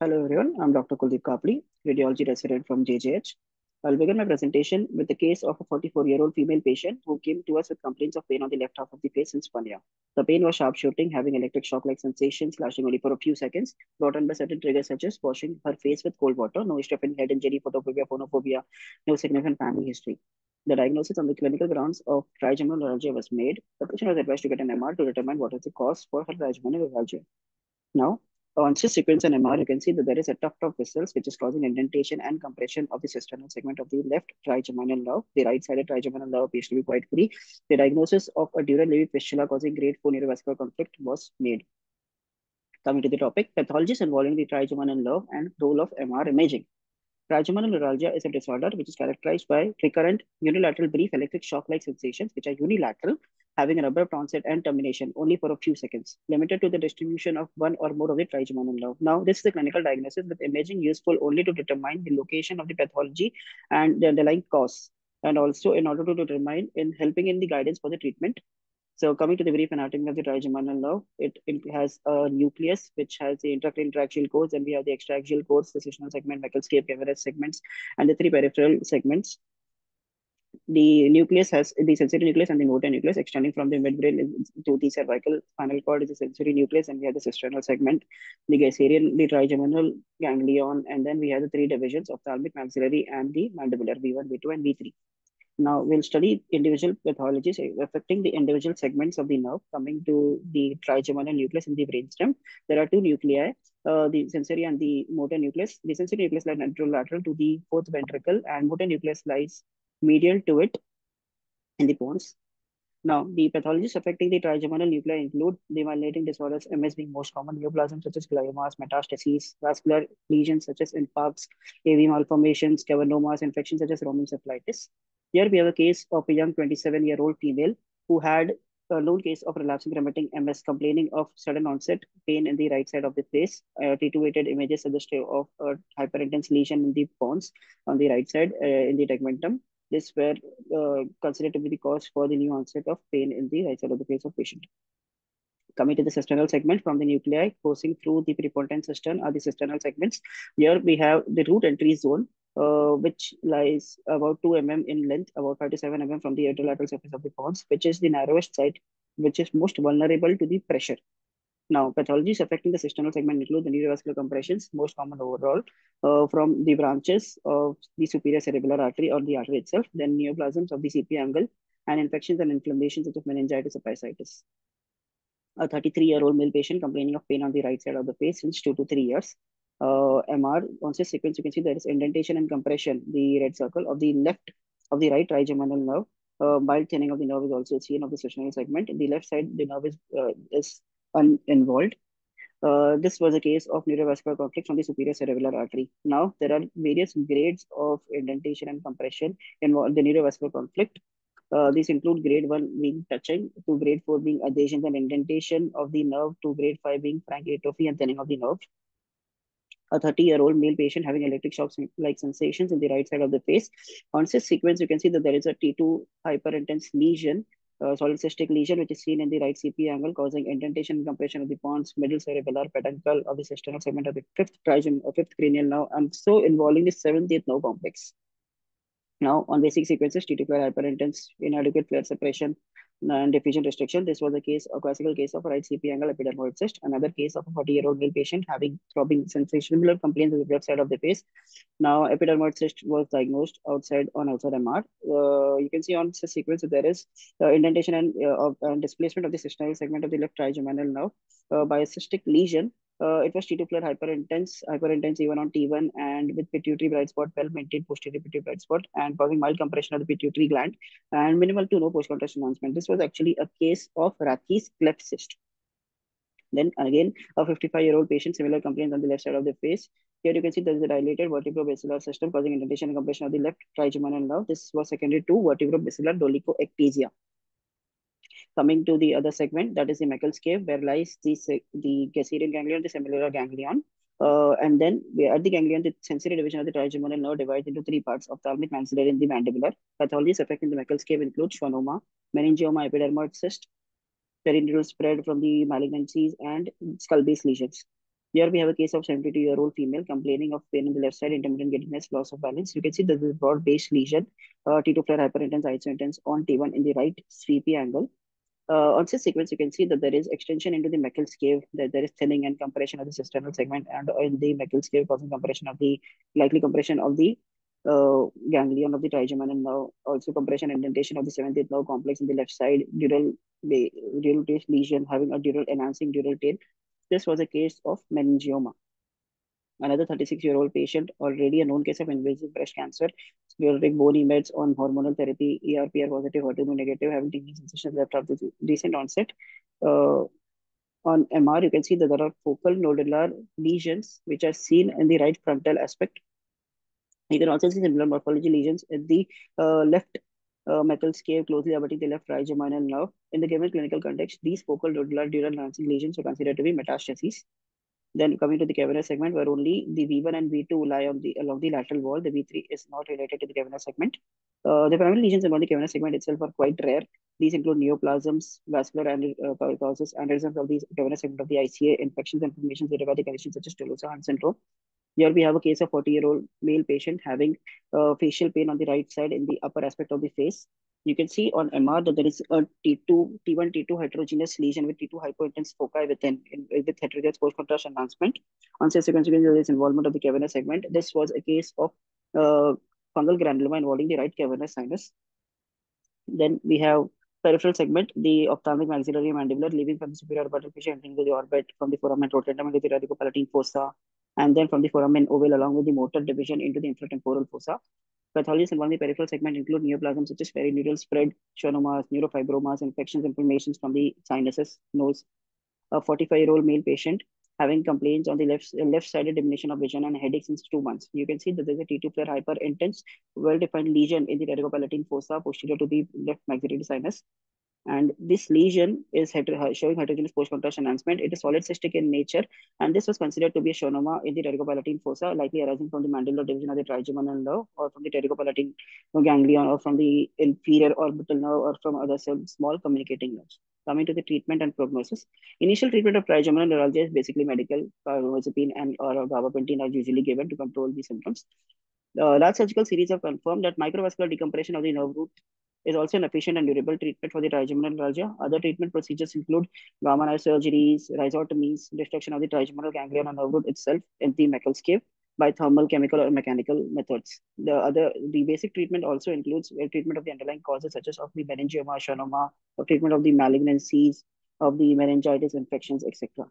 Hello everyone, I'm Dr. Kuldeep Kapdi, radiology resident from JJH. I'll begin my presentation with the case of a 44-year-old female patient who came to us with complaints of pain on the left half of the face since one year. The pain was sharp shooting, having electric shock-like sensations lasting only for a few seconds, brought on by certain triggers such as washing her face with cold water, no history of head injury, photophobia, phonophobia, no significant family history. The diagnosis on the clinical grounds of trigeminal neuralgia was made. The patient was advised to get an MR to determine what is the cause for her trigeminal neuralgia. Now, on sequence and MR, you can see that there is a tuft of vessels which is causing indentation and compression of the cisternal segment of the left trigeminal nerve. The right-sided trigeminal nerve appears to be quite free. The diagnosis of a dural AV fistula causing grade 4 neurovascular conflict was made. Coming to the topic, pathologies involving the trigeminal nerve and role of MR imaging. Trigeminal neuralgia is a disorder which is characterized by recurrent unilateral brief electric shock-like sensations, which are unilateral, having an abrupt onset and termination only for a few seconds, limited to the distribution of one or more of the trigeminal nerve. Now, this is a clinical diagnosis with imaging useful only to determine the location of the pathology and the underlying cause, and also in order to determine in helping in the guidance for the treatment so coming to the brief anatomy of the trigeminal nerve, it, it has a nucleus which has the intracrinial codes, and we have the extraaxial codes, the cisternal segment, Meckel's-cave, cavernous segments, and the three peripheral segments. The nucleus has the sensory nucleus and the motor nucleus extending from the midbrain to the cervical spinal cord is the sensory nucleus, and we have the cisternal segment, the Gasserian, the trigeminal ganglion, and then we have the three divisions of ophthalmic, maxillary, and the mandibular V1, V2, and V3. Now we'll study individual pathologies affecting the individual segments of the nerve. Coming to the trigeminal nucleus in the brainstem, there are two nuclei, uh, the sensory and the motor nucleus. The sensory nucleus lies anterolateral to the fourth ventricle and motor nucleus lies medial to it in the pons. Now, the pathologies affecting the trigeminal nuclei include the disorders, MS being most common, neoplasms such as gliomas, metastases, vascular lesions such as infarcts, AV malformations, cavernomas, infections such as rhombencephalitis. Here we have a case of a young 27-year-old female who had a known case of relapsing remitting MS complaining of sudden onset pain in the right side of the face. Uh, T2-weighted images suggestive of a hyperintense lesion in the pons on the right side uh, in the tegmentum. This were uh, considered to be the cause for the new onset of pain in the right side of the face of patient. Coming to the cisternal segment from the nuclei coursing through the prepontine cistern are the cisternal segments. Here we have the root entry zone uh, which lies about 2 mm in length, about 5 to 7 mm from the anterolateral surface of the pons, which is the narrowest site, which is most vulnerable to the pressure. Now, pathologies affecting the cisternal segment include the neurovascular compressions, most common overall, uh, from the branches of the superior cerebellar artery or the artery itself, then neoplasms of the CP angle, and infections and inflammations such as meningitis or ascites. A 33-year-old male patient complaining of pain on the right side of the face since two to three years uh, MR, on this sequence, you can see there is indentation and compression, the red circle of the left of the right trigeminal nerve. Uh, mild thinning of the nerve is also seen of the cisternal segment. The left side, the nerve is, uh, is uninvolved. Uh, this was a case of neurovascular conflict from the superior cerebellar artery. Now, there are various grades of indentation and compression involved in the neurovascular conflict. Uh, these include grade 1 being touching, to grade 4 being adhesion and indentation of the nerve, to grade 5 being frank atrophy and thinning of the nerve a 30 year old male patient having electric shock like sensations in the right side of the face. On this sequence, you can see that there is a T2 hyperintense lesion, uh, solid cystic lesion, which is seen in the right CP angle, causing indentation and compression of the pons, middle cerebellar peduncle of the cisternal segment of the fifth trigeminal, uh, fifth cranial nerve, and so involving the seventh eighth nerve complex. Now, on basic sequences, T2 hyperintense, inadequate FLAIR suppression, and diffusion restriction. This was a case, a classical case of right CP angle epidermoid cyst. Another case of a 40-year-old male patient having throbbing sensation, similar complaints on the left side of the face. Now, epidermoid cyst was diagnosed outside on outside MR. Uh, you can see on the sequence there is uh, indentation and, uh, and displacement of the cisternal segment of the left trigeminal nerve uh, by a cystic lesion uh, it was T2 FLAIR hyperintense, hyperintense even on T1 and with pituitary bright spot, well maintained posterior pituitary bright spot and causing mild compression of the pituitary gland and minimal to no post-contrast enhancement. This was actually a case of Rathke's cleft cyst. Then again, a 55-year-old patient, similar complaints on the left side of the face. Here you can see there is a dilated vertebrobasilar system causing indentation and compression of the left trigeminal nerve. This was secondary to vertebrobasilar dolichoectasia. Coming to the other segment, that is the Meckel's cave, where lies the, the Gasserian ganglion, the semilunar ganglion. Uh, and then at the ganglion, the sensory division of the trigeminal nerve divides into three parts, ophthalmic, maxillary, and the mandibular. Pathologies affecting the Meckel's cave include schwannoma, meningioma, epidermoid cyst, perineural spread from the malignancies, and skull-base lesions. Here we have a case of 72-year-old female complaining of pain in the left side, intermittent giddiness, loss of balance. You can see this broad-based lesion, uh, T2 FLAIR hyperintense, isointense on T1 in the right CP angle. Uh, on this sequence, you can see that there is extension into the Meckel's cave, that there is thinning and compression of the cisternal segment, and in the Meckel's cave causing compression of the likely compression of the uh, ganglion of the trigeminal nerve, also compression indentation of the seventh nerve complex in the left side, dural, dural lesion having a dural enhancing dural tail. This was a case of meningioma. Another 36-year-old patient, already a known case of invasive breast cancer, sclerotic bone mets on hormonal therapy, ERPR positive, HER2 negative, having tingling sensations left after the recent onset. Uh, on MR, you can see that there are focal nodular lesions which are seen in the right frontal aspect. You can also see similar morphology lesions at the uh, left uh, Meckel's cave closely abutting the left trigeminal nerve. In the given clinical context, these focal nodular dural enhancing lesions are considered to be metastases. Then coming to the cavernous segment, where only the V1 and V2 lie on the along the lateral wall, the V3 is not related to the cavernous segment. Uh, the primary lesions along the cavernous segment itself are quite rare. These include neoplasms, vascular and uh, causes, aneurysms of the cavernous segment of the ICA, infections, and inflammations related to conditions such as Tolosa-Hunt syndrome. Here we have a case of 40-year-old male patient having uh, facial pain on the right side in the upper aspect of the face. You can see on MR that there is a T2, T1, T2 heterogeneous lesion with T2 hypointense foci within in, with heterogeneous post-contrast enhancement. On subsequent there is involvement of the cavernous segment. This was a case of uh, fungal granuloma involving the right cavernous sinus. Then we have peripheral segment, the ophthalmic maxillary mandibular, leaving from the superior orbital fissure entering the orbit from the foramen rotundum into the pterygopalatine fossa, and then from the foramen oval along with the motor division into the infratemporal fossa. Pathologies involving the peripheral segment include neoplasms such as perineural spread, schwannomas, neurofibromas, infections, inflammations from the sinuses, nose. A 45-year-old male patient having complaints on the left left-sided diminution of vision and headache since two months. You can see that there's a T2 FLAIR hyper intense, well-defined lesion in the pterygopalatine fossa posterior to the left maxillary sinus. And this lesion is heter uh, showing heterogeneous post-contrast enhancement. It is solid cystic in nature, and this was considered to be a schwannoma in the pterygopalatine fossa, likely arising from the mandibular division of the trigeminal nerve, or from the pterygopalatine ganglion, or from the inferior orbital nerve, or from other small communicating nerves. Coming to the treatment and prognosis, initial treatment of trigeminal neuralgia is basically medical. Uh, Carbamazepine and or uh, gabapentin are usually given to control the symptoms. Uh, the large surgical series have confirmed that microvascular decompression of the nerve root is also an efficient and durable treatment for the trigeminal neuralgia. Other treatment procedures include gamma knife surgeries, rhizotomies, destruction of the trigeminal ganglion and nerve root itself in the Meckel's cave by thermal, chemical, or mechanical methods. The other, the basic treatment also includes treatment of the underlying causes such as of the meningioma, schwannoma, or treatment of the malignancies, of the meningitis infections, etc.